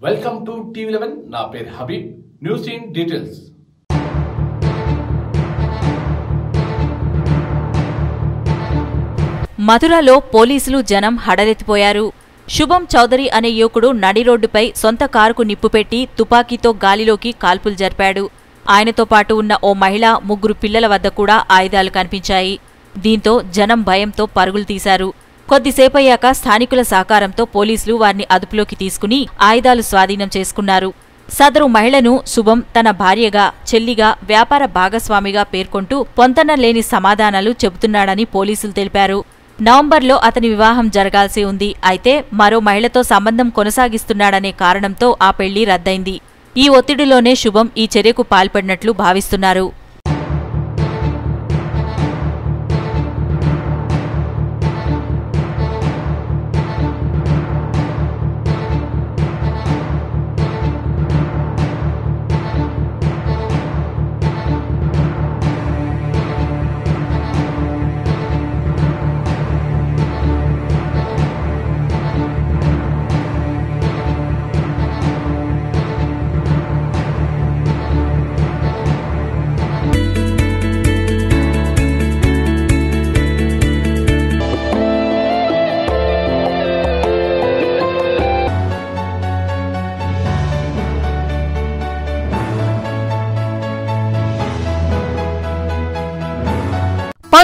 Welcome to TV eleven నా పేరు Habib. News in details మథురలో పోలీసులు జనం హడలెత్తిపోయారు శుభం చౌదరి అనే యువకుడు నడి రోడ్డుపై సొంత కారుకు నిప్పుపెట్టి తుపాకీతో గాలిలోకి కాల్పులు జరిపాడు. ఆయనతో పాటు ఉన్న ఓ మహిళ ముగ్గురు పిల్లల వద్ద కూడా ఆయుధాలు కనిపించాయి. దీంతో జనం భయంతో పరుగులు తీశారు. కొద్దిసేపయ్యాక స్థానికుల సహకారంతో పోలీసులు వారిని అదుపులోకి తీసుకుని ఆయుధాలు స్వాధీనం చేసుకున్నారు. సదరు మహిళను శుభం తన భార్యగా చెల్లిగా వ్యాపార భాగస్వామిగా పేర్కొంటూ పొంతన లేని సమాధానాలు చెబుతున్నాడని పోలీసులు తెలిపారు. నవంబర్లో అతని వివాహం జరగాల్సి ఉంది. అయితే మరో మహిళతో సంబంధం కొనసాగిస్తున్నాడనే కారణంతో ఆ పెళ్ళి రద్దయింది. ఈ ఒత్తిడిలోనే శుభం ఈ చర్యకు పాల్పడినట్లు భావిస్తున్నారు.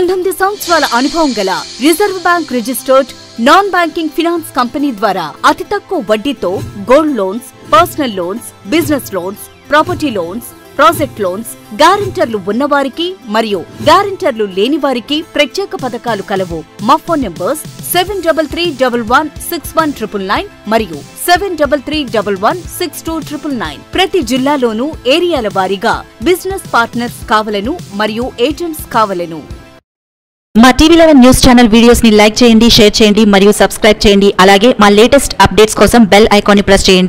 పంతొమ్మిది సంవత్సరాల అనుభవం గల reserve bank registered non banking finance company ద్వారా అతి తక్కువ వడ్డీతో gold loans personal loans business loans property loans project loans గ్యారెంటర్లు ఉన్నవారికి మరియు గ్యారంటర్లు లేని వారికి ప్రత్యేక పథకాలు కలవు. మా phone numbers seven double three double one six one triple nine మరియు seven double three double one six two triple nine. ప్రతి జిల్లాలోనూ ఏరియాల వారీగా బిజినెస్ పార్ట్నర్స్ కావలను మరియు ఏజెంట్స్ కావలను. మా టీవీ లెవెన్ న్యూస్ ఛానల్ వీడియోస్ని లైక్ చేయండి షేర్ చేయండి మరియు సబ్స్క్రైబ్ చేయండి. అలాగే మా లేటెస్ట్ అప్డేట్స్ కోసం బెల్ ఐకాన్ని ప్రెస్ చేయండి.